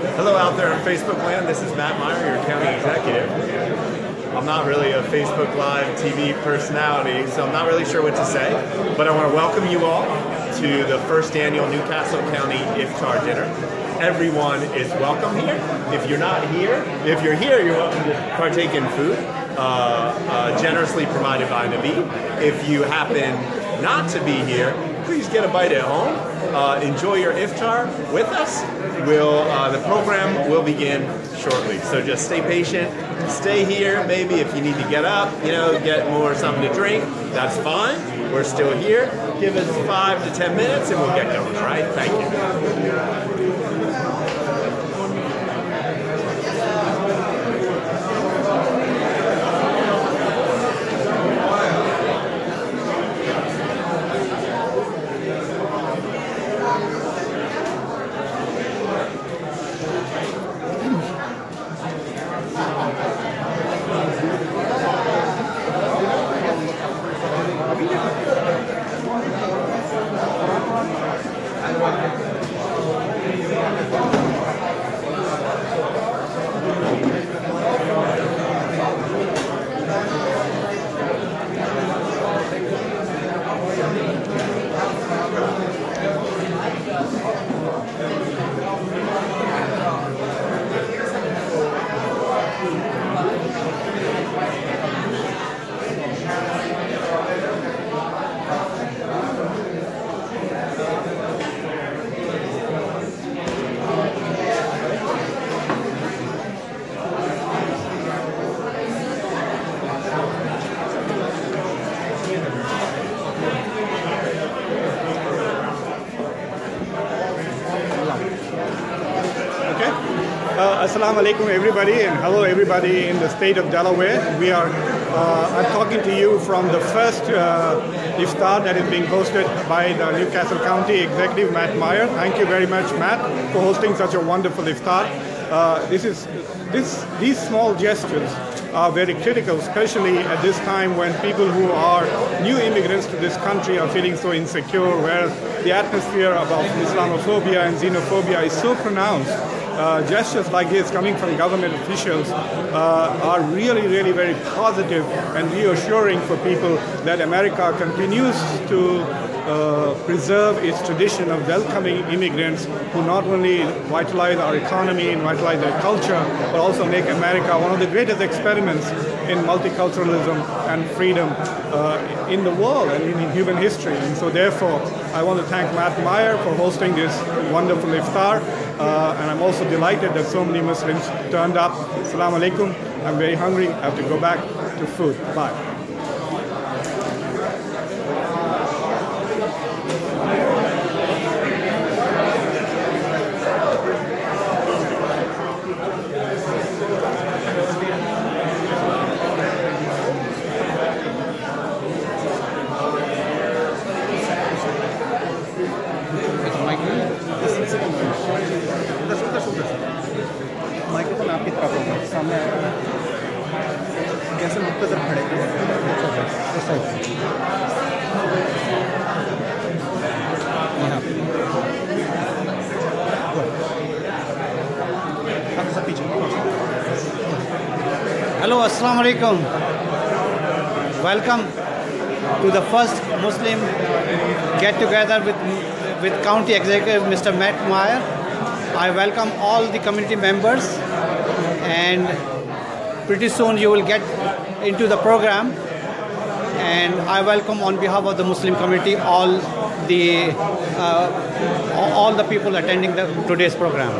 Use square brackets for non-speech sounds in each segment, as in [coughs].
Hello out there in Facebook land. This is Matt Meyer, your county executive. I'm not really a Facebook Live TV personality, so I'm not really sure what to say. But I want to welcome you all to the first annual New Castle County Iftar Dinner. Everyone is welcome here. If you're not here, if you're here, you're welcome to partake in food, uh, uh, generously provided by Naveed. If you happen not to be here, please get a bite at home. Uh, enjoy your iftar with us. We'll, uh, the program will begin shortly. So just stay patient, stay here. Maybe if you need to get up, you know, get more something to drink, that's fine. We're still here. Give us five to ten minutes and we'll get going, right? Thank you. Okay. Uh, Assalamu alaikum, everybody, and hello, everybody in the state of Delaware. We are. Uh, I'm talking to you from the first uh, iftar that is being hosted by the New Castle County Executive Matt Meyer. Thank you very much, Matt, for hosting such a wonderful iftar. Uh, this is this these small gestures are very critical, especially at this time when people who are new immigrants to this country are feeling so insecure, where the atmosphere about Islamophobia and xenophobia is so pronounced. Uh, gestures like this coming from government officials uh, are really, really very positive and reassuring for people that America continues to uh, preserve its tradition of welcoming immigrants who not only vitalize our economy and vitalize our culture, but also make America one of the greatest experiments in multiculturalism and freedom uh, in the world and in human history. And so, therefore, I want to thank Matt Meyer for hosting this wonderful iftar. Uh, and I'm also delighted that so many Muslims turned up. Assalamu alaikum. I'm very hungry. I have to go back to food. Bye. Alaikum. Welcome to the first Muslim get together with, with County Executive Mr. Matt Meyer. I welcome all the community members and pretty soon you will get into the program and I welcome on behalf of the Muslim community all the uh, all the people attending the, today's program.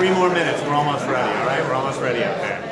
Three more minutes. We're almost ready. All right, we're almost ready up there.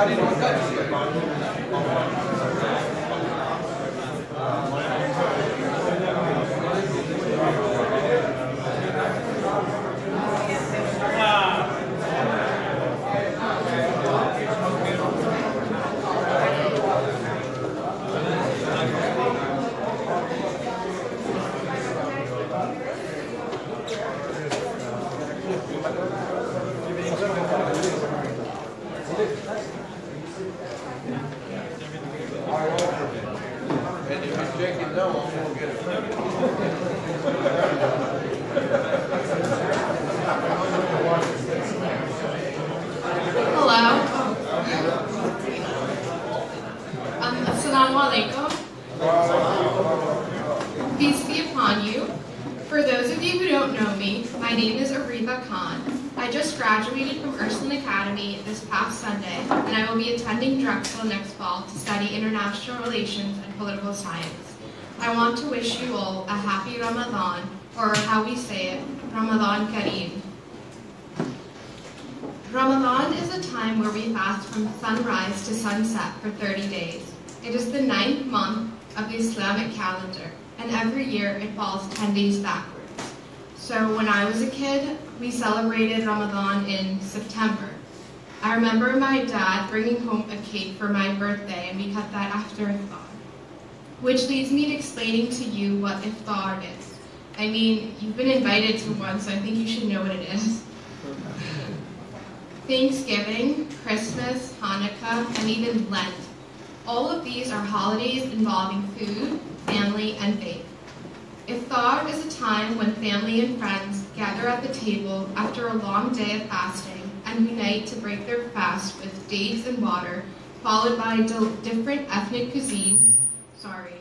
ありが。Which leads me to explaining to you what iftar is. I mean, you've been invited to one, so I think you should know what it is. [laughs] Thanksgiving, Christmas, Hanukkah, and even Lent. All of these are holidays involving food, family, and faith. Iftar is a time when family and friends gather at the table after a long day of fasting and unite to break their fast with dates and water, followed by different ethnic cuisines, sorry,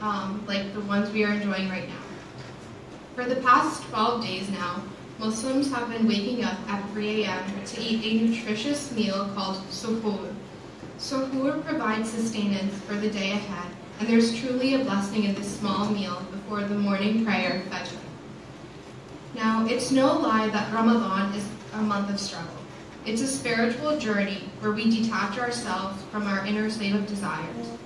um, like the ones we are enjoying right now. For the past 12 days now, Muslims have been waking up at 3 a.m. to eat a nutritious meal called suhoor. Suhoor provides sustenance for the day ahead, and there's truly a blessing in this small meal before the morning prayer Fajr. Now, it's no lie that Ramadan is a month of struggle. It's a spiritual journey where we detach ourselves from our inner state of desires.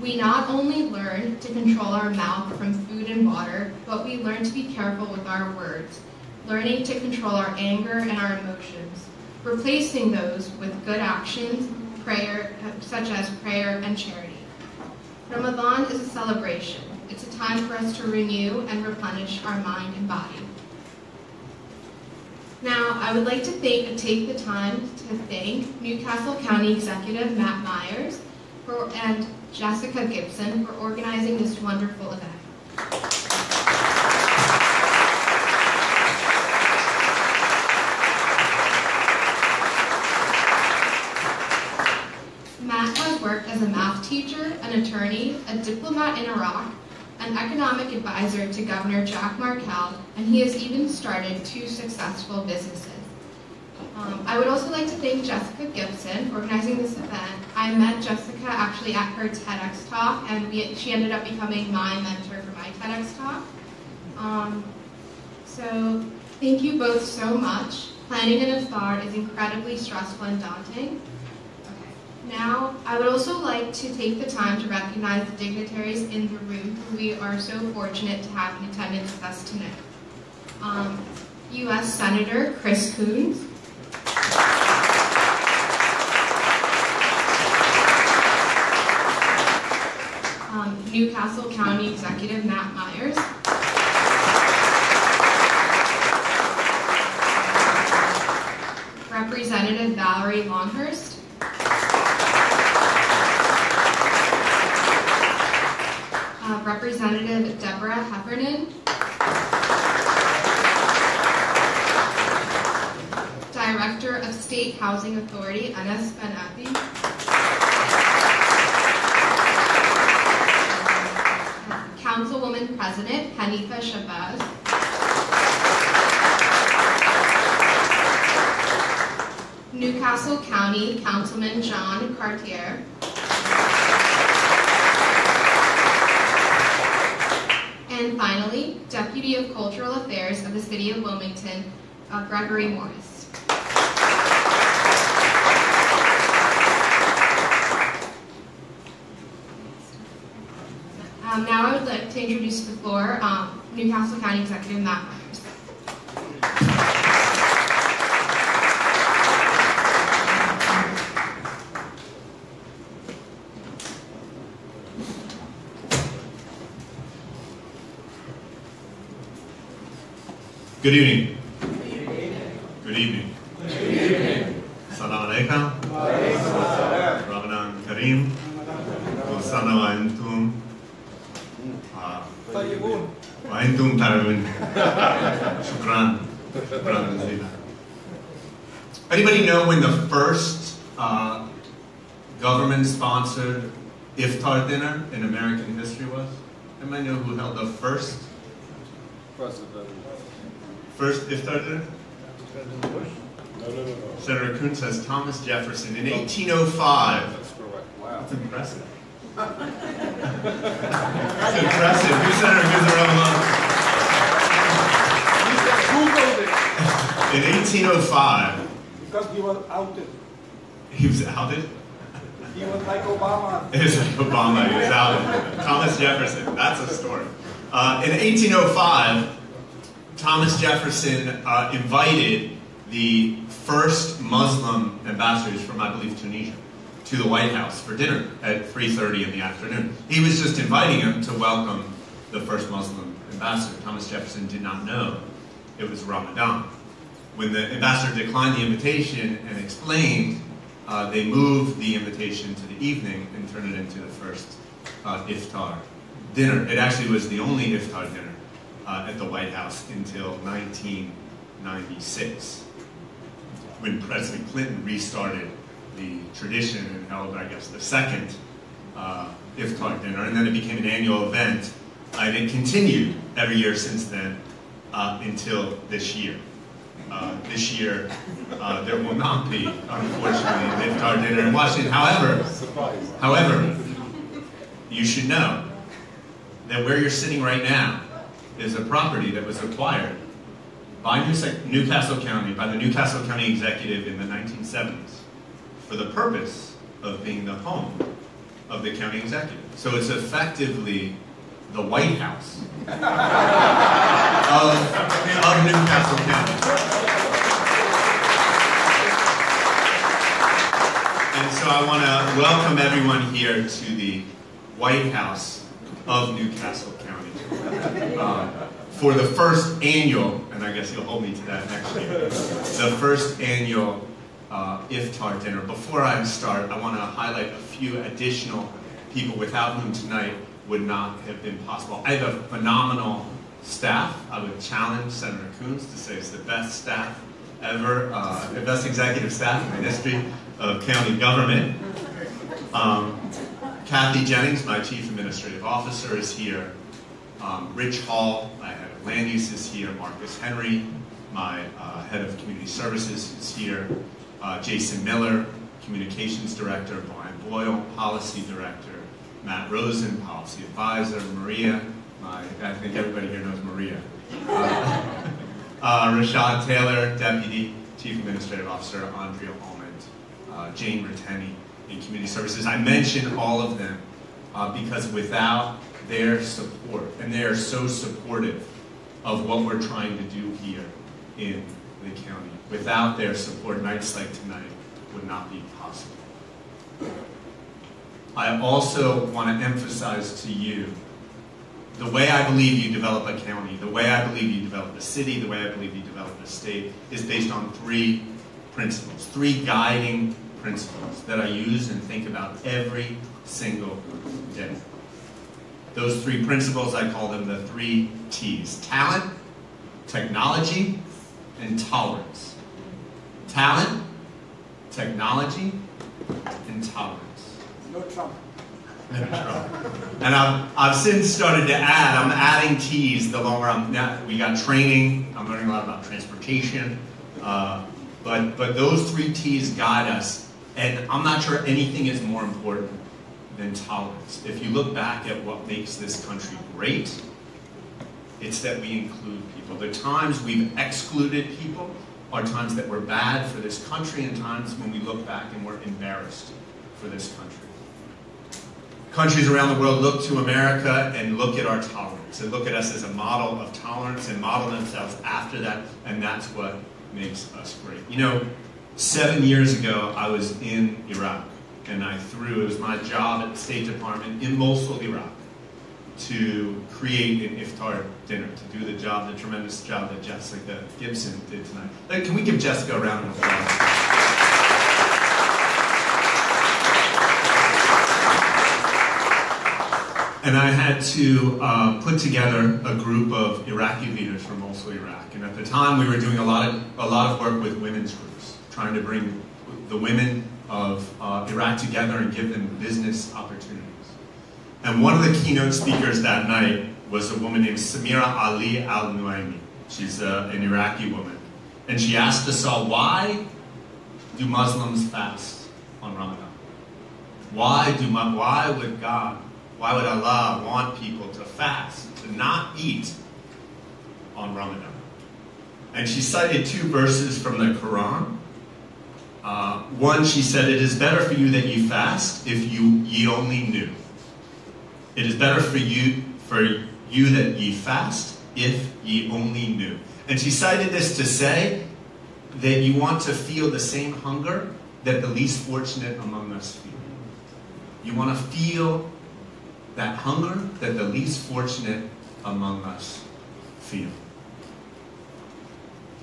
We not only learn to control our mouth from food and water, but we learn to be careful with our words, learning to control our anger and our emotions, replacing those with good actions, prayer, such as prayer and charity. Ramadan is a celebration. It's a time for us to renew and replenish our mind and body. Now, I would like to thank, take the time to thank New Castle County Executive Matt Myers for, and Jessica Gibson for organizing this wonderful event. Matt has worked as a math teacher, an attorney, a diplomat in Iraq, an economic advisor to Governor Jack Markell, and he has even started two successful businesses. Um, I would also like to thank Jessica Gibson for organizing this event. I met Jessica actually at her TEDx talk, and we, she ended up becoming my mentor for my TEDx talk. Um, so thank you both so much. Planning an iftar is incredibly stressful and daunting. Now, I would also like to take the time to recognize the dignitaries in the room who we are so fortunate to have in attendance with us tonight. Um, U.S. Senator Chris Coons. New Castle County Executive Matt Myers. Representative Valerie Longhurst. Uh, Representative Debra Heffernan. Director of State Housing Authority, Anas Ben Addi. Councilwoman President, Hanifa Shabazz. New Castle County Councilman John Cartier. And finally, Deputy of Cultural Affairs of the City of Wilmington, uh, Gregory Morris. Um, now I would like to introduce to the floor um, Myers. Good evening. Good evening. Salam alaikum. Ramadan Kareem. Kul sana wa antum. Ah, Wa antum tarabun. Shukran. Shukran jazeela. Anybody know when the first uh, government-sponsored iftar dinner in American history was? Anybody know who held the first first iftar dinner? Senator Coons says Thomas Jefferson in 1805. That's correct. Wow. That's impressive. That's impressive. Who's Senator Kuhn's In 1805, Because he was outed. he was outed. He was like Obama. [laughs] It was like Obama. Thomas Jefferson, that's a story. Uh, in 1805, Thomas Jefferson uh, invited the first Muslim ambassadors from, I believe, Tunisia to the White House for dinner at 3.30 in the afternoon. He was just inviting them to welcome the first Muslim ambassador. Thomas Jefferson did not know it was Ramadan. When the ambassador declined the invitation and explained, uh, they moved the invitation to the evening and turned it into the first uh, iftar dinner. It actually was the only iftar dinner uh, at the White House until 1996, when President Clinton restarted the tradition and held, I guess, the second uh, iftar dinner, and then it became an annual event, and it continued every year since then uh, until this year. Uh, this year, uh, there will not be, unfortunately, an iftar dinner in Washington. However, however, you should know that where you're sitting right now is a property that was acquired by New- Newcastle County, by the New Castle County Executive in the 1970s, for the purpose of being the home of the county executive. So it's effectively the White House of, of New Castle County. And so I want to welcome everyone here to the White House of New Castle County um, for the first annual, and I guess you'll hold me to that next year, the first annual uh, iftar dinner. Before I start, I want to highlight a few additional people without whom tonight would not have been possible. I have a phenomenal staff. I would challenge Senator Coons to say it's the best staff ever, uh, the best executive staff in the history of county government. Um, Kathy Jennings, my chief administrative officer, is here. Um, Rich Hall, my head of land use, is here. Marcus Henry, my uh, head of community services, is here. Uh, Jason Miller, communications director. Brian Boyle, policy director. Matt Rosen, policy advisor. Maria, my, I think everybody here knows Maria. [laughs] Uh, uh, Rashad Taylor, deputy chief administrative officer. Andrea Almond, uh, Jane Ritteni in community services. I mention all of them uh, because without their support, and they are so supportive of what we're trying to do here in the county, without their support, nights like tonight would not be possible. I also want to emphasize to you the way I believe you develop a county, the way I believe you develop a city, the way I believe you develop a state is based on three principles, three guiding principles that I use and think about every single day. Those three principles, I call them the three T's talent, technology, and tolerance. Talent, technology, and tolerance. No Trump. No Trump. and I've, I've since started to add, I'm adding T's the longer I'm, now, we got training, I'm learning a lot about transportation, uh, but, but those three T's guide us, and I'm not sure anything is more important than tolerance. If you look back at what makes this country great, it's that we include people. The times we've excluded people are times that were bad for this country and times when we look back and we're embarrassed for this country. Countries around the world look to America and look at our tolerance and look at us as a model of tolerance and model themselves after that, and that's what makes us great. You know, seven years ago, I was in Iraq, and I threw, it was my job at the State Department in Mosul, Iraq, to create an iftar dinner, to do the job, the tremendous job that Jessica Gibson did tonight. Can we give Jessica a round of applause? And I had to uh, put together a group of Iraqi leaders from Mosul, Iraq. And at the time, we were doing a lot of, a lot of work with women's groups, trying to bring the women of uh, Iraq together and give them business opportunities. And one of the keynote speakers that night was a woman named Samira Ali Al Nuaimi. She's uh, an Iraqi woman. And she asked us all, why do Muslims fast on Ramadan? Why, do, why would God why would Allah want people to fast, to not eat on Ramadan? And she cited two verses from the Quran. Uh, one, she said, It is better for you that you fast if you ye only knew. It is better for you for you that ye fast if ye only knew. And she cited this to say that you want to feel the same hunger that the least fortunate among us feel. You want to feel that hunger that the least fortunate among us feel.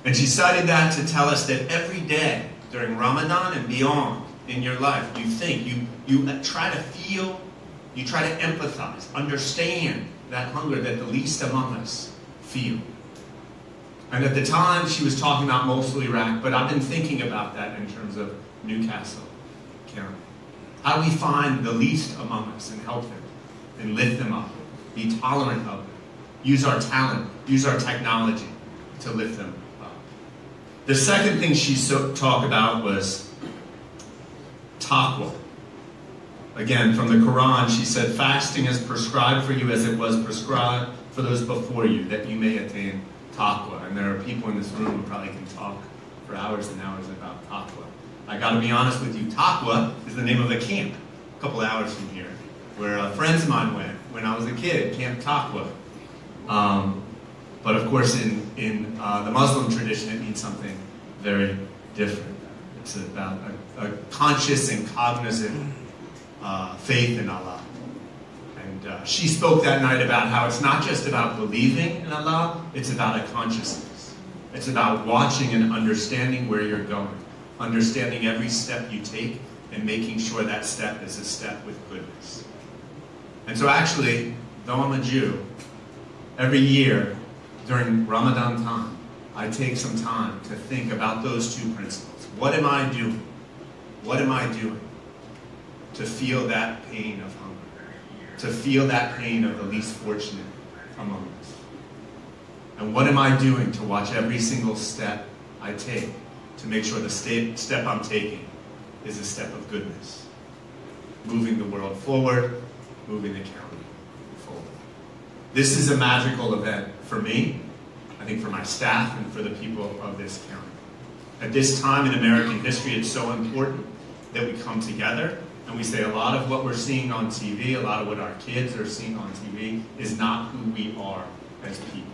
And she cited that to tell us that every day during Ramadan and beyond in your life, you think, you, you try to feel, you try to empathize, understand that hunger that the least among us feel. And at the time, she was talking about Mosul Iraq, but I've been thinking about that in terms of New Castle County. How do we find the least among us and help them? And lift them up. Be tolerant of them. Use our talent, use our technology to lift them up. The second thing she so talked about was taqwa. Again, from the Quran, she said, Fasting is prescribed for you as it was prescribed for those before you, that you may attain taqwa. And there are people in this room who probably can talk for hours and hours about taqwa. I got to be honest with you, taqwa is the name of a camp a couple hours from here where uh, friends of mine went when I was a kid, Camp Tockwogh. Um, but of course, in, in uh, the Muslim tradition, it means something very different. It's about a, a conscious and cognizant uh, faith in Allah. And uh, she spoke that night about how it's not just about believing in Allah, it's about a consciousness. It's about watching and understanding where you're going, understanding every step you take, and making sure that step is a step with goodness. And so actually, though I'm a Jew, every year during Ramadan time, I take some time to think about those two principles. What am I doing? What am I doing to feel that pain of hunger? To feel that pain of the least fortunate among us? And what am I doing to watch every single step I take to make sure the step I'm taking is a step of goodness? Moving the world forward, moving the county forward. This is a magical event for me, I think for my staff, and for the people of this county. At this time in American history, it's so important that we come together and we say a lot of what we're seeing on TV, a lot of what our kids are seeing on TV, is not who we are as people.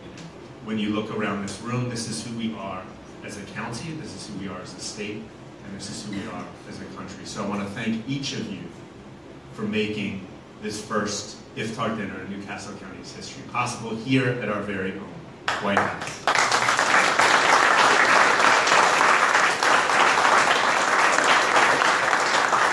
When you look around this room, this is who we are as a county, this is who we are as a state, and this is who we are as a country. So I want to thank each of you for making this first iftar dinner in New Castle County's history, possible here at our very own White House.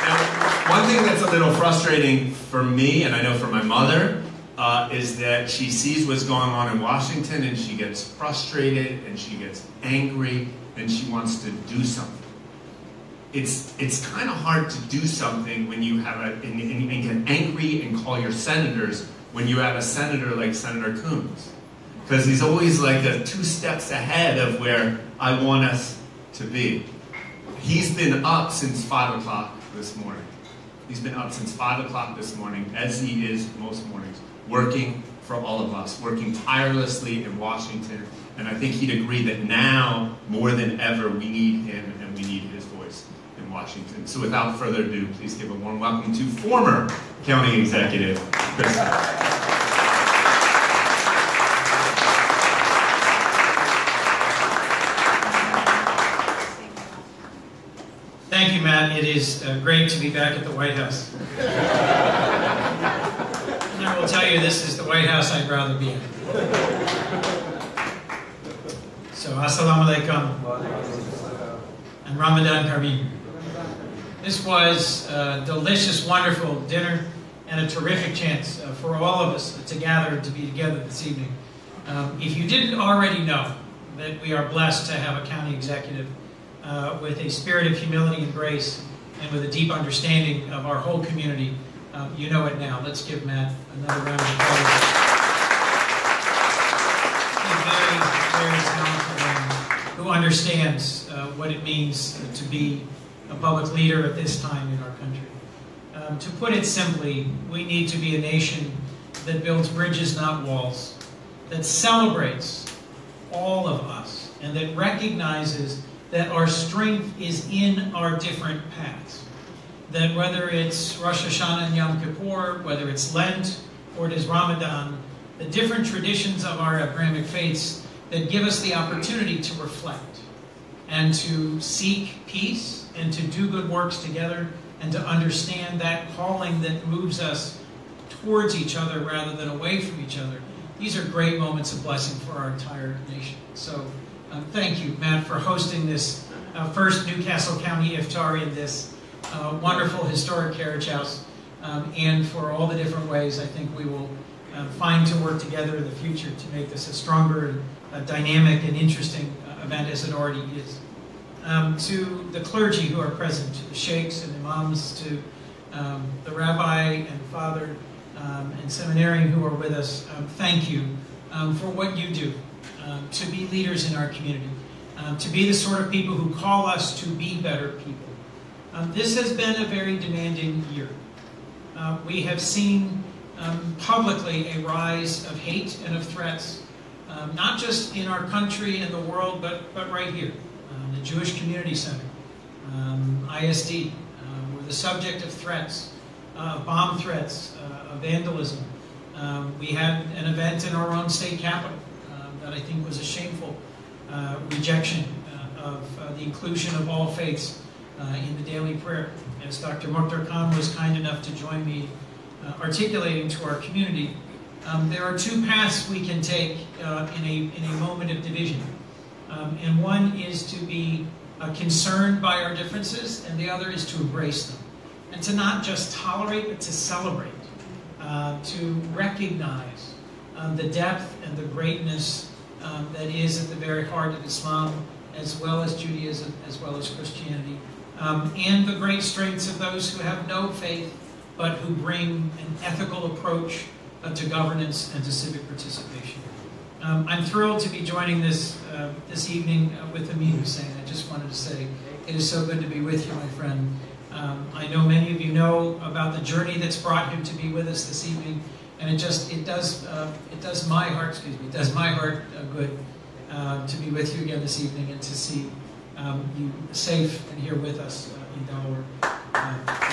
Now, one thing that's a little frustrating for me, and I know for my mother, uh, is that she sees what's going on in Washington and she gets frustrated and she gets angry and she wants to do something it's it's kind of hard to do something when you have a and, and, and, get angry and call your senators when you have a senator like Senator Coons, because he's always like a two steps ahead of where I want us to be. He's been up since five o'clock this morning. He's been up since five o'clock this morning, as he is most mornings, working for all of us, working tirelessly in Washington. And I think he'd agree that now, more than ever, we need him and we need his voice. Washington. So without further ado, please give a warm welcome to former County Executive Chris. Thank you, Matt. It is uh, great to be back at the White House. and I will tell you, this is the White House I'd rather be in. So, assalamu alaikum and Ramadan Kareem. This was a delicious, wonderful dinner and a terrific chance uh, for all of us to gather to be together this evening. Um, if you didn't already know that we are blessed to have a county executive uh, with a spirit of humility and grace and with a deep understanding of our whole community, um, you know it now. Let's give Matt another round of applause. A very, very talented man who understands uh, what it means to be a public leader at this time in our country. Um, to put it simply, we need to be a nation that builds bridges, not walls, that celebrates all of us, and that recognizes that our strength is in our different paths. That whether it's Rosh Hashanah and Yom Kippur, whether it's Lent or it is Ramadan, the different traditions of our Abrahamic faiths that give us the opportunity to reflect and to seek peace and to do good works together and to understand that calling that moves us towards each other rather than away from each other. These are great moments of blessing for our entire nation. So um, thank you, Matt, for hosting this uh, first New Castle County Iftar in this uh, wonderful historic carriage house, um, and for all the different ways I think we will uh, find to work together in the future to make this a stronger, uh, dynamic, and interesting uh, event as it already is. Um, to the clergy who are present, to the sheikhs and imams, to um, the rabbi and father um, and seminarian who are with us, um, thank you um, for what you do um, to be leaders in our community, to be the sort of people who call us to be better people. This has been a very demanding year. Uh, we have seen publicly a rise of hate and of threats, um, not just in our country and the world, but, but right here. Um, the Jewish Community Center, um, ISD, uh, were the subject of threats, uh, bomb threats, uh, of vandalism. Um, we had an event in our own state capital um, that I think was a shameful uh, rejection uh, of uh, the inclusion of all faiths in the daily prayer. As Dr. Mukhtar Khan was kind enough to join me articulating to our community, um, there are two paths we can take uh, in, a, in a moment of division. Um, and one is to be uh, concerned by our differences, and the other is to embrace them. And to not just tolerate, but to celebrate, uh, to recognize um, the depth and the greatness um, that is at the very heart of Islam, as well as Judaism, as well as Christianity, um, and the great strengths of those who have no faith, but who bring an ethical approach uh, to governance and to civic participation. Um, I'm thrilled to be joining this uh, this evening uh, with Amin Hussein. I just wanted to say it is so good to be with you, my friend. Um, I know many of you know about the journey that's brought him to be with us this evening, and it just it does uh, it does my heart excuse me it does my heart uh, good uh, to be with you again this evening and to see um, you safe and here with us in Delaware.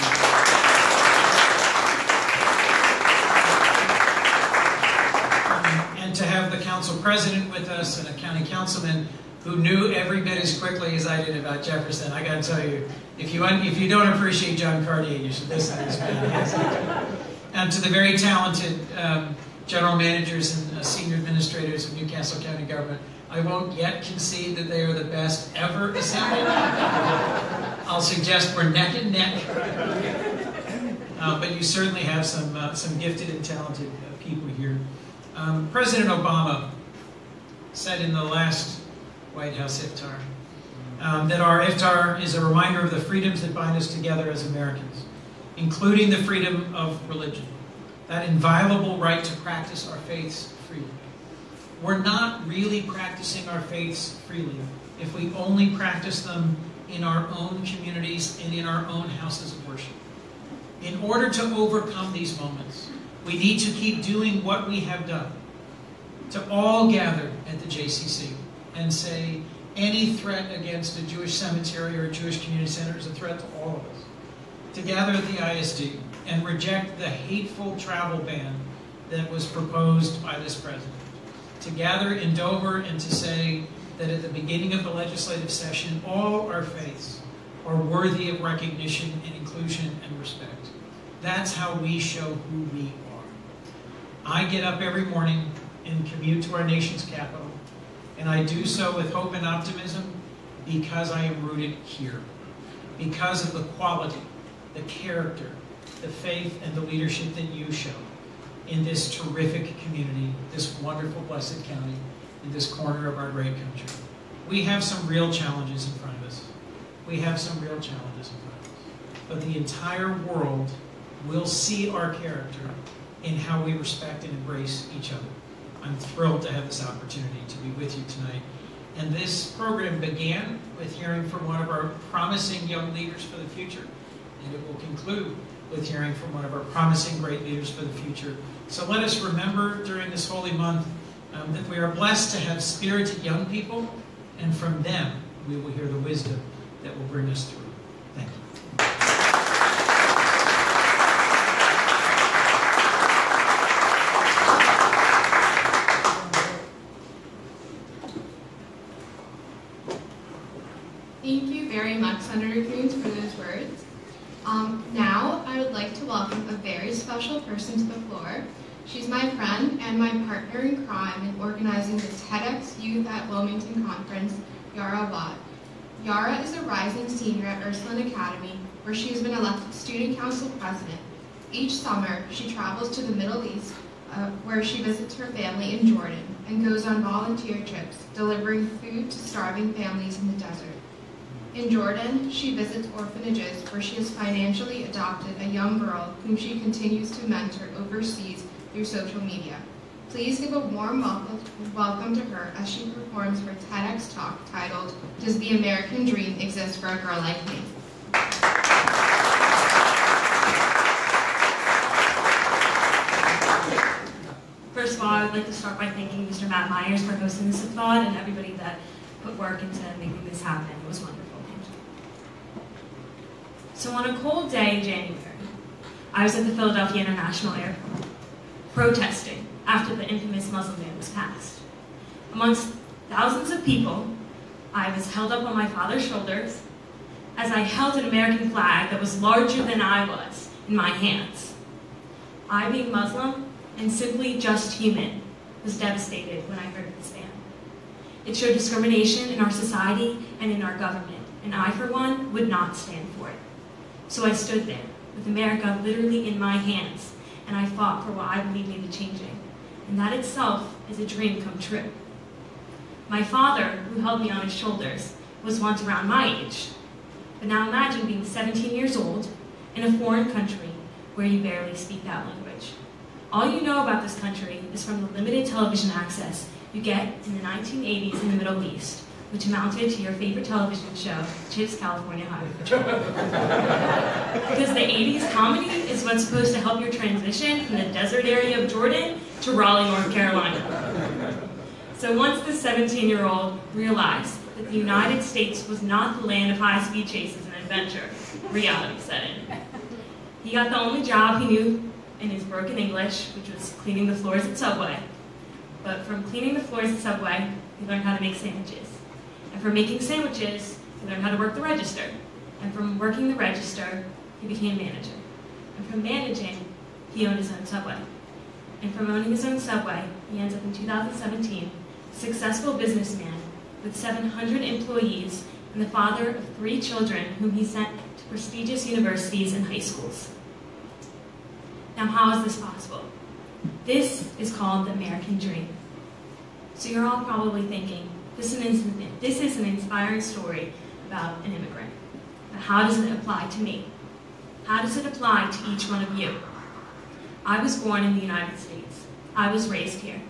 Council president with us and a county councilman who knew every bit as quickly as I did about Jefferson. I got to tell you, if you if you don't appreciate John Cartier, you should listen to this man. and to the very talented um, general managers and uh, senior administrators of New Castle County government, I won't yet concede that they are the best ever assembled. I'll suggest we're neck and neck. Uh, but you certainly have some uh, some gifted and talented uh. Um, President Obama said in the last White House iftar um, that our iftar is a reminder of the freedoms that bind us together as Americans, including the freedom of religion, that inviolable right to practice our faiths freely. We're not really practicing our faiths freely if we only practice them in our own communities and in our own houses of worship. In order to overcome these moments, we need to keep doing what we have done. To all gather at the JCC and say, any threat against a Jewish cemetery or a Jewish community center is a threat to all of us. to gather at the ISD and reject the hateful travel ban that was proposed by this president. To gather in Dover and to say that at the beginning of the legislative session, all our faiths are worthy of recognition and inclusion and respect. That's how we show who we are. I get up every morning and commute to our nation's capital, and I do so with hope and optimism because I am rooted here, because of the quality, the character, the faith, and the leadership that you show in this terrific community, this wonderful, blessed county, in this corner of our great country. We have some real challenges in front of us. We have some real challenges in front of us. But the entire world will see our character in how we respect and embrace each other. I'm thrilled to have this opportunity to be with you tonight. And this program began with hearing from one of our promising young leaders for the future, and it will conclude with hearing from one of our promising great leaders for the future. So let us remember during this holy month um, that we are blessed to have spirited young people, and from them we will hear the wisdom that will bring us through. Thank you. Thank you very much, Senator Coons, for those words. Um, now, I would like to welcome a very special person to the floor. She's my friend and my partner in crime in organizing the TEDx Youth at Wilmington Conference, Yara Watt. Yara is a rising senior at Ursuline Academy, where she has been elected student council president. Each summer, she travels to the Middle East, uh, where she visits her family in Jordan and goes on volunteer trips, delivering food to starving families in the desert. In Jordan, she visits orphanages where she has financially adopted a young girl whom she continues to mentor overseas through social media. Please give a warm welcome, to her as she performs her TEDx talk titled, Does the American Dream Exist for a Girl Like Me? First of all, I would like to start by thanking Mr. Matt Myers for hosting this applaud and everybody that put work into making this happen. It was wonderful. So on a cold day in January, I was at the Philadelphia International Airport protesting after the infamous Muslim ban was passed. Amongst thousands of people, I was held up on my father's shoulders as I held an American flag that was larger than I was in my hands. I, being Muslim and simply just human, was devastated when I heard this ban. It showed discrimination in our society and in our government, and I, for one, would not stand for it. So I stood there, with America literally in my hands, and I fought for what I believed needed changing. And that itself is a dream come true. My father, who held me on his shoulders, was once around my age. But now imagine being 17 years old in a foreign country where you barely speak that language. All you know about this country is from the limited television access you get in the 1980s in the Middle East, which amounted to your favorite television show, CHiPs California Highway [laughs] Patrol. because the 80s comedy is what's supposed to help your transition from the desert area of Jordan to Raleigh, North Carolina. So once the 17-year-old realized that the United States was not the land of high-speed chases and adventure, reality set in. He got the only job he knew in his broken English, which was cleaning the floors at Subway. But from cleaning the floors at Subway, he learned how to make sandwiches. And from making sandwiches, he learned how to work the register. And from working the register, he became manager. And from managing, he owned his own Subway. And from owning his own Subway, he ends up in 2017, successful businessman with 700 employees and the father of three children whom he sent to prestigious universities and high schools. Now, how is this possible? This is called the American Dream. So you're all probably thinking, this is an, this is an inspiring story about an immigrant. But how does it apply to me? How does it apply to each one of you? I was born in the United States. I was raised here.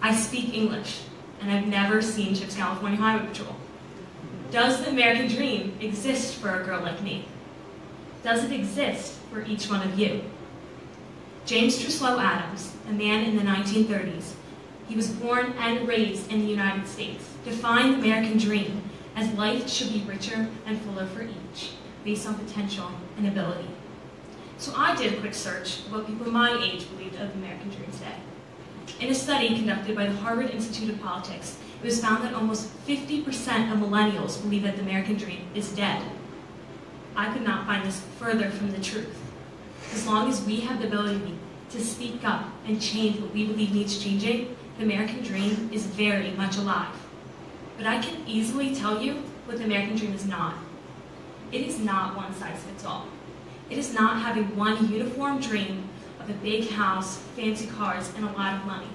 I speak English, and I've never seen CHiPs California Highway Patrol. Does the American dream exist for a girl like me? Does it exist for each one of you? James Truslow Adams, a man in the 1930s, he was born and raised in the United States, defined the American dream as life should be richer and fuller for each. based on potential and ability. So I did a quick search of what people my age believed of the American dream today. In a study conducted by the Harvard Institute of Politics, it was found that almost 50% of millennials believe that the American dream is dead. I could not find this further from the truth. As long as we have the ability to speak up and change what we believe needs changing, the American dream is very much alive. But I can easily tell you what the American dream is not. It is not one size fits all. It is not having one uniform dream of a big house, fancy cars, and a lot of money.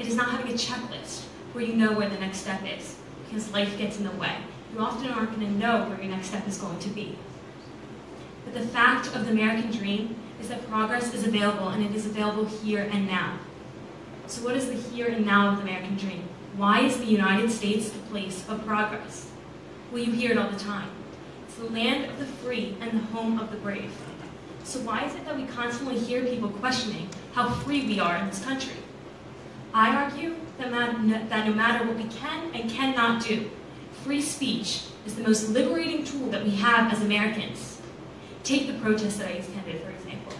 It is not having a checklist where you know where the next step is, because life gets in the way. You often aren't going to know where your next step is going to be. But the fact of the American dream is that progress is available, and it is available here and now. So what is the here and now of the American dream? Why is the United States the place of progress? Well, you hear it all the time. It's the land of the free and the home of the brave. So why is it that we constantly hear people questioning how free we are in this country? I argue that, that no matter what we can and cannot do, free speech is the most liberating tool that we have as Americans. Take the protest that I attended, for example.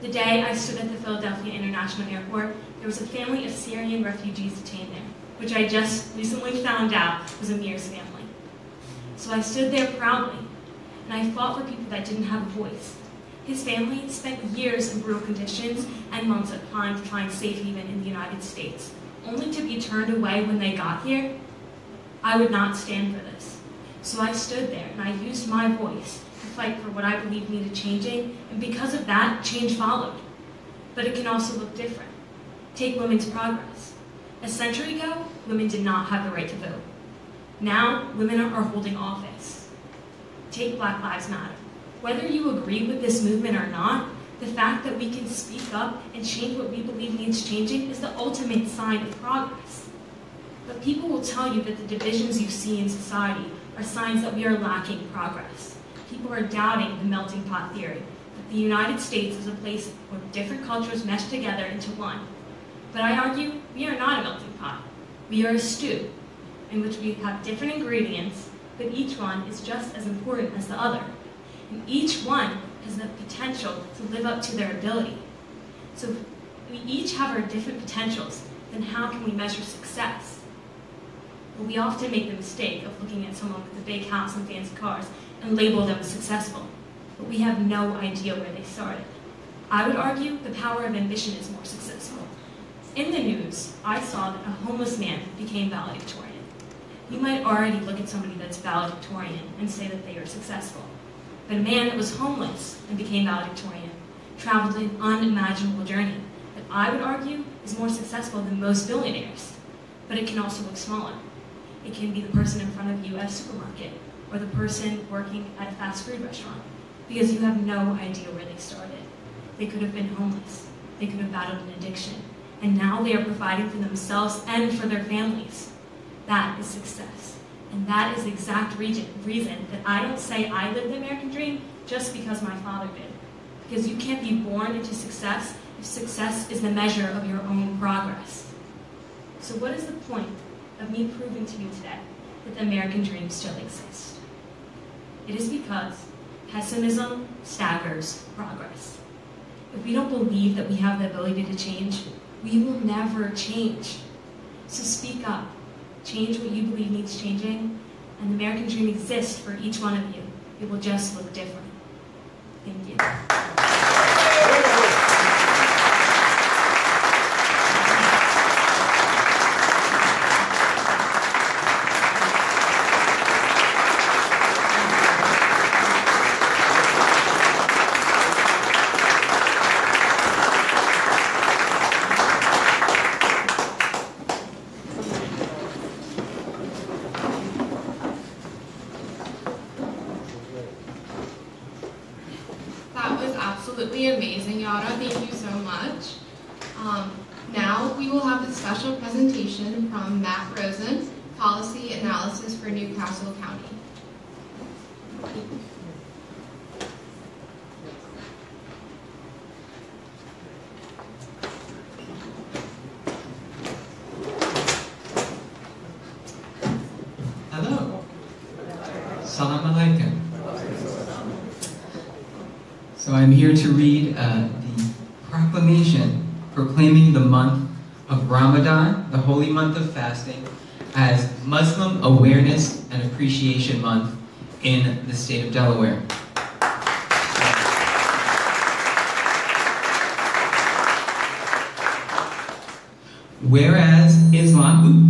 The day I stood at the Philadelphia International Airport, there was a family of Syrian refugees detained there, which I just recently found out was Amir's family. So I stood there proudly, and I fought for people that didn't have a voice. His family spent years in brutal conditions and months applying to find safe haven in the United States, only to be turned away when they got here. I would not stand for this. So I stood there and I used my voice to fight for what I believed needed changing, and because of that, change followed. But it can also look different. Take women's progress. A century ago, women did not have the right to vote. Now, women are holding office. Take Black Lives Matter. Whether you agree with this movement or not, the fact that we can speak up and change what we believe needs changing is the ultimate sign of progress. But people will tell you that the divisions you see in society are signs that we are lacking progress. People are doubting the melting pot theory, that the United States is a place where different cultures mesh together into one. But I argue we are not a melting pot. We are a stew in which we have different ingredients, but each one is just as important as the other. And each one has the potential to live up to their ability. So we each have our different potentials, then how can we measure success? Well, we often make the mistake of looking at someone with a big house and fancy cars and label them successful, but we have no idea where they started. I would argue the power of ambition is more successful. In the news, I saw that a homeless man became valedictorian. You might already look at somebody that's valedictorian and say that they are successful. But a man that was homeless and became valedictorian traveled an unimaginable journey that I would argue is more successful than most billionaires. But it can also look smaller. It can be the person in front of you at a supermarket or the person working at a fast food restaurant because you have no idea where they started. They could have been homeless. They could have battled an addiction. And now they are providing for themselves and for their families. That is success. And that is the exact reason, that I don't say I live the American dream just because my father did. Because you can't be born into success if success is the measure of your own progress. So what is the point of me proving to you today that the American dream still exists? It is because pessimism staggers progress. If we don't believe that we have the ability to change, we will never change. So speak up change what you believe needs changing, and the American dream exists for each one of you. It will just look different. Thank you. That was absolutely amazing, Yara. Thank you so much. Um, now we will have a special presentation from Matt Rosen, Policy Analysis for New Castle County. Hello. Salam alaikum. So I'm here to read uh, the proclamation proclaiming the month of Ramadan, the holy month of fasting, as Muslim Awareness and Appreciation Month in the state of Delaware. Whereas Islam.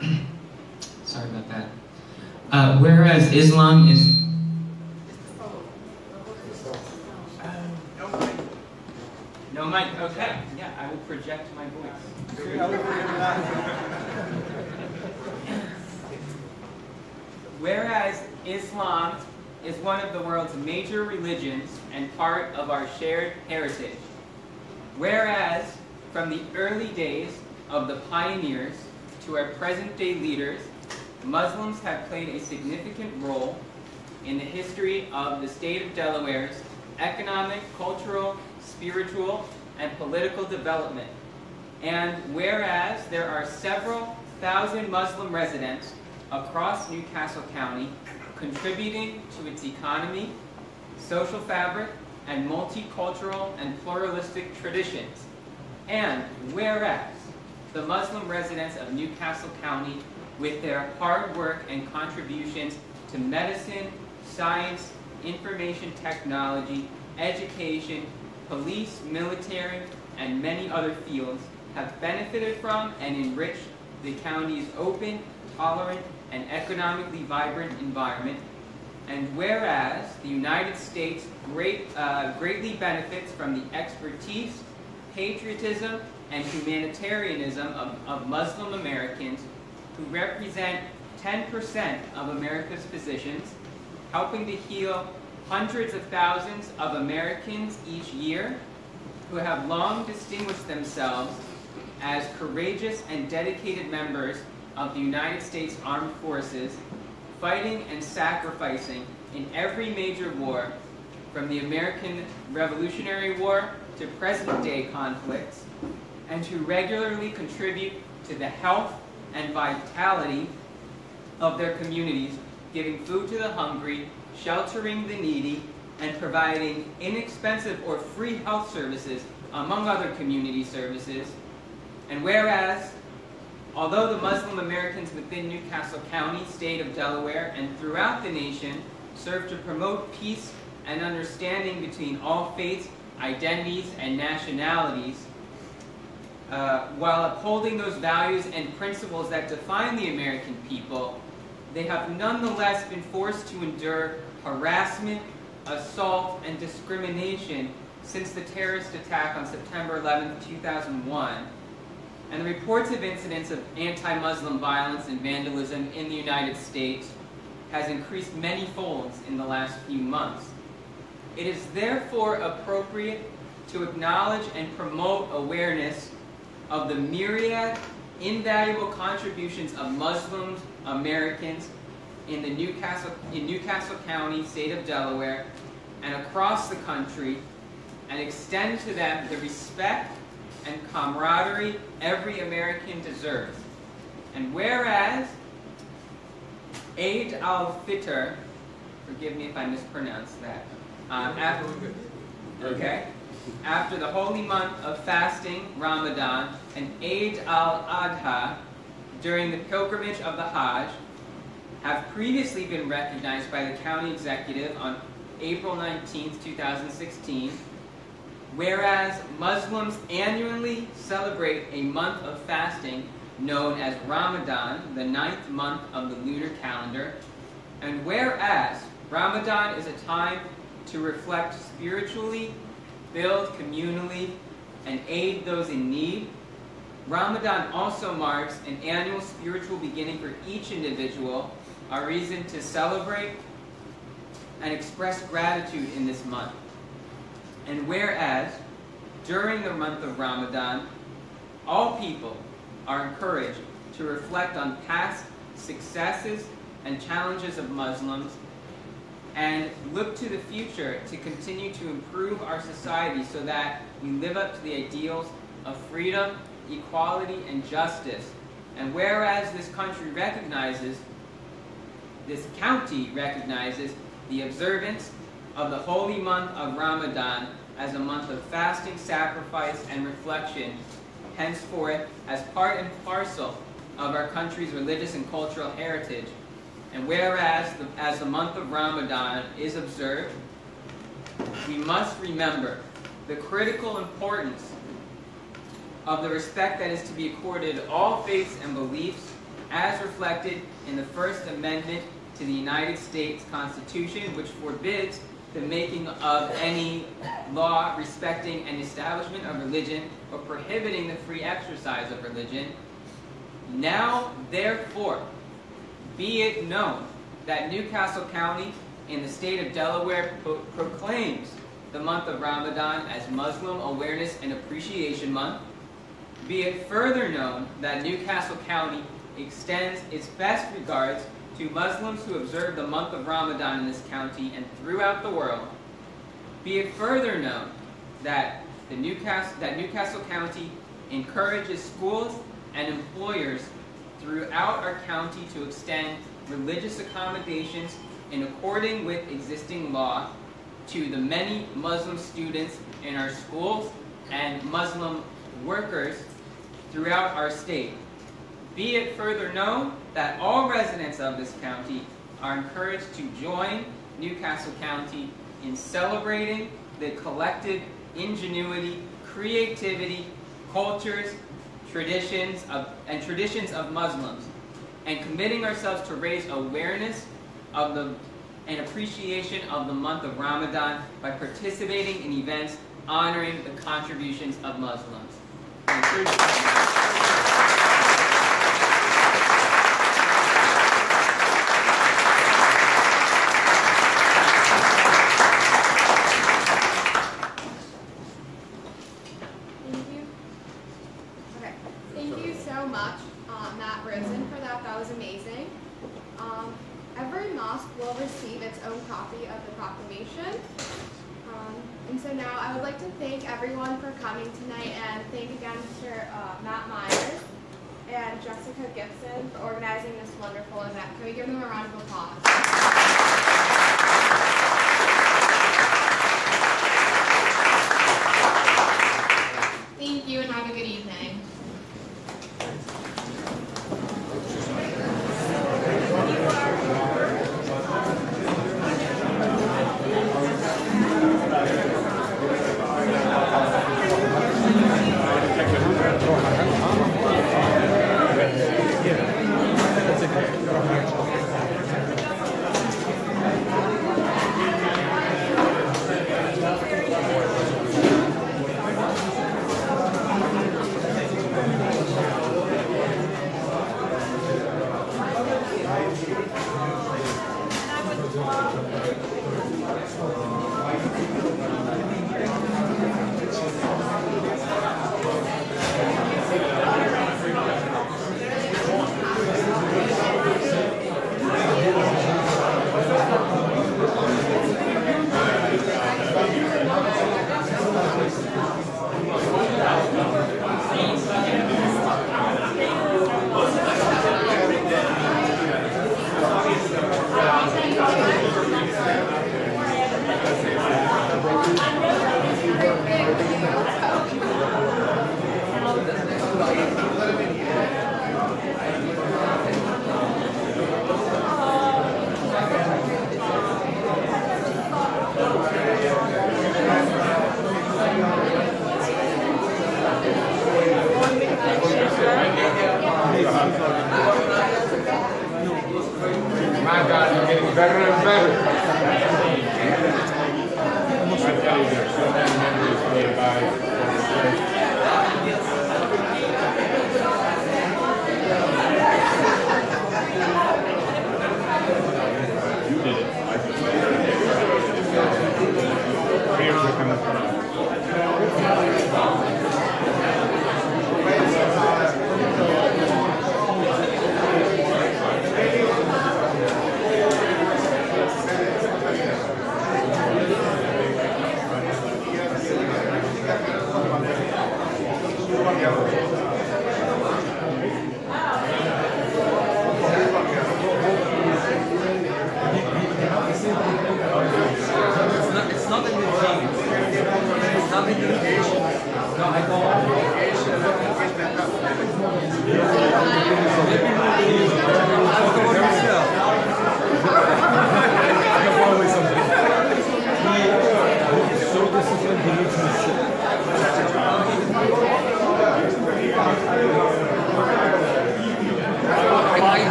[coughs] Sorry about that. Uh, whereas Islam is. No mic. Okay. Yeah, I will project my voice. Whereas Islam is one of the world's major religions and part of our shared heritage. Whereas from the early days of the pioneers to our present day leaders, Muslims have played a significant role in the history of the state of Delaware's economic, cultural, spiritual, and political development. And whereas there are several thousand Muslim residents across New Castle County contributing to its economy, social fabric, and multicultural and pluralistic traditions. And whereas the Muslim residents of New Castle County, with their hard work and contributions to medicine, science, information technology, education, police, military, and many other fields, have benefited from and enriched the county's open, tolerant, and economically vibrant environment. And whereas the United States great, uh, greatly benefits from the expertise, patriotism, and humanitarianism of, of Muslim Americans who represent 10% of America's physicians, helping to heal hundreds of thousands of Americans each year who have long distinguished themselves as courageous and dedicated members of the United States Armed Forces, fighting and sacrificing in every major war, from the American Revolutionary War to present-day conflicts, and who regularly contribute to the health and vitality of their communities, giving food to the hungry, sheltering the needy, and providing inexpensive or free health services, among other community services. And whereas, although the Muslim Americans within New Castle County, state of Delaware, and throughout the nation serve to promote peace and understanding between all faiths, identities, and nationalities, uh, while upholding those values and principles that define the American people, they have nonetheless been forced to endure harassment, assault, and discrimination since the terrorist attack on September 11, 2001, and the reports of incidents of anti-Muslim violence and vandalism in the United States has increased many folds in the last few months. It is therefore appropriate to acknowledge and promote awareness of the myriad, invaluable contributions of Muslims, Americans in the New Castle, in New Castle County, state of Delaware, and across the country, and extend to them the respect and camaraderie every American deserves. And whereas Eid al-Fitr, forgive me if I mispronounce that, um, after, okay, after the holy month of fasting, Ramadan, and Eid al-Adha, during the pilgrimage of the Hajj, have previously been recognized by the county executive on April 19, 2016, whereas Muslims annually celebrate a month of fasting known as Ramadan, the ninth month of the lunar calendar, and whereas Ramadan is a time to reflect spiritually, build communally, and aid those in need, Ramadan also marks an annual spiritual beginning for each individual, a reason to celebrate and express gratitude in this month. And whereas, during the month of Ramadan, all people are encouraged to reflect on past successes and challenges of Muslims and look to the future to continue to improve our society so that we live up to the ideals of freedom, equality, and justice. And whereas this country recognizes, this county recognizes the observance of the holy month of Ramadan as a month of fasting, sacrifice, and reflection, henceforth as part and parcel of our country's religious and cultural heritage. And whereas the, as the month of Ramadan is observed, we must remember the critical importance of the respect that is to be accorded all faiths and beliefs as reflected in the First Amendment to the United States Constitution, which forbids the making of any law respecting an establishment of religion or prohibiting the free exercise of religion. Now, therefore, be it known that New Castle County in the state of Delaware pro proclaims the month of Ramadan as Muslim Awareness and Appreciation Month. Be it further known that New Castle County extends its best regards to Muslims who observe the month of Ramadan in this county and throughout the world. Be it further known that, the New Castle, that New Castle County encourages schools and employers throughout our county to extend religious accommodations in according with existing law to the many Muslim students in our schools and Muslim workers throughout our state. Be it further known that all residents of this county are encouraged to join New Castle County in celebrating the collective ingenuity, creativity, cultures, traditions of, and traditions of Muslims, and committing ourselves to raise awareness of the and appreciation of the month of Ramadan by participating in events honoring the contributions of Muslims.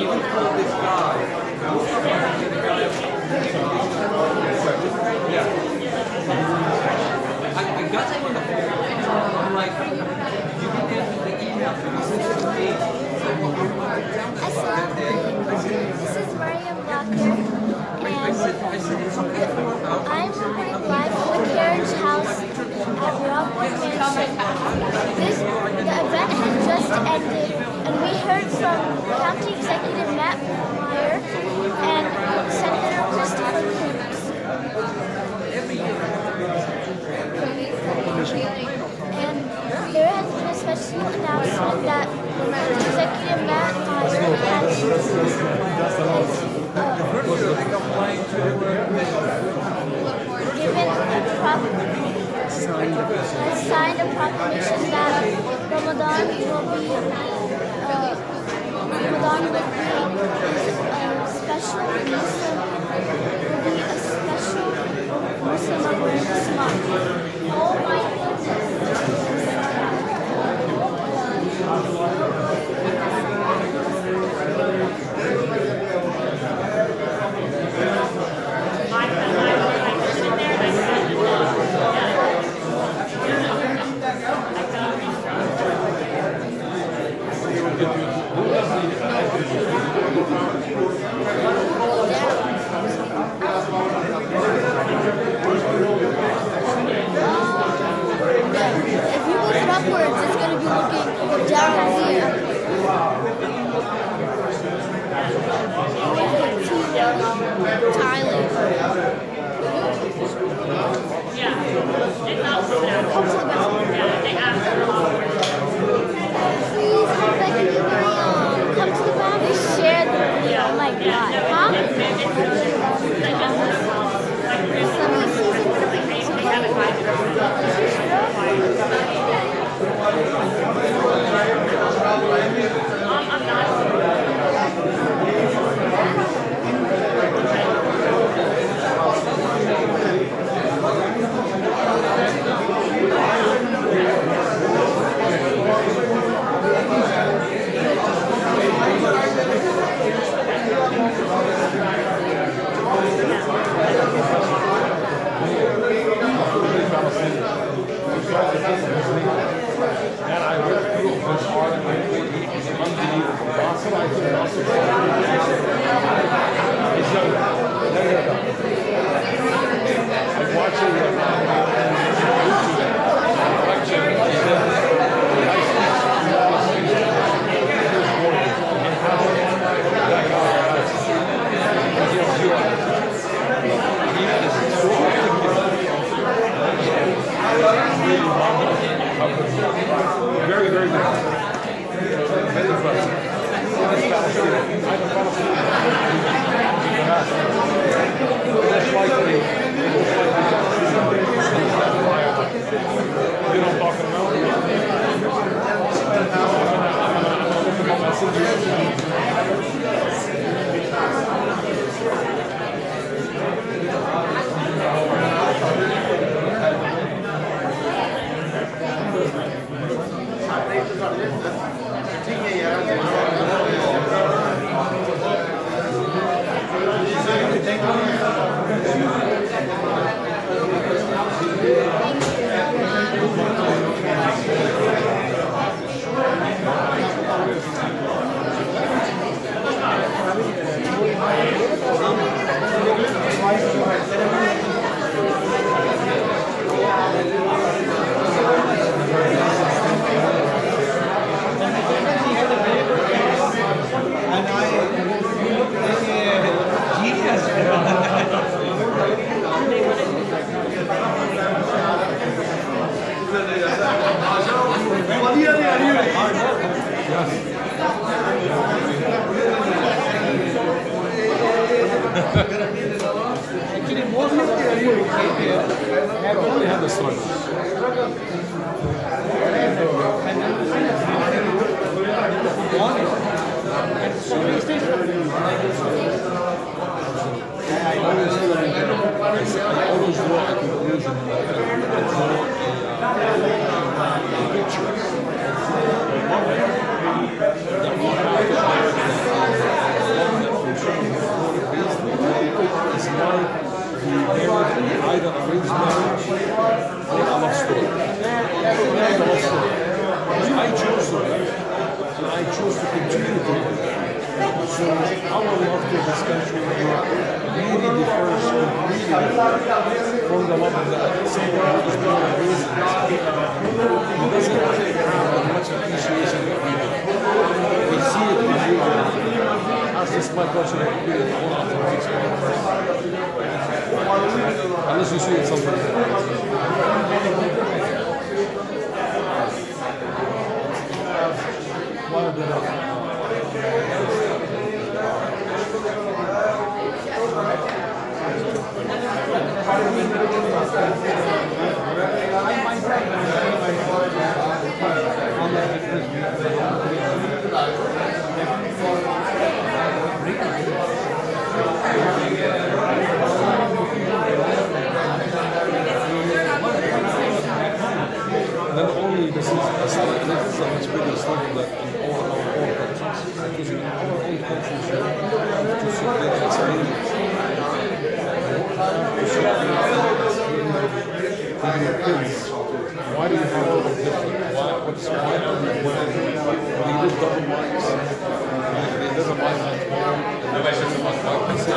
Even this guy. Yeah. I'm like, you can the email me. This is I said, I said, it's okay if you're. I'm reporting live from the carriage house at Rockwood Mansion. This, the event has just ended, and we heard from County Executive Matt Meyer and Senator Christopher Coons. And there has been a special announcement that Executive Matt Meyer has, given a prop, has signed a proclamation that Ramadan will be uh, Ramadan will be a special Muslim will be a special Muslim awareness month. Oh my If you look upwards, it's going to be looking down here. Please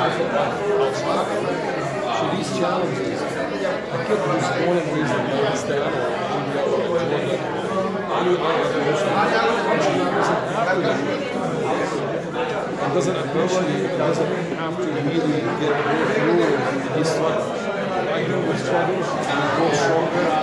So these challenges, a kid who's born and raised in or doesn't have to and doesn't appreciate doesn't have to really get through his. I know his and he grows stronger.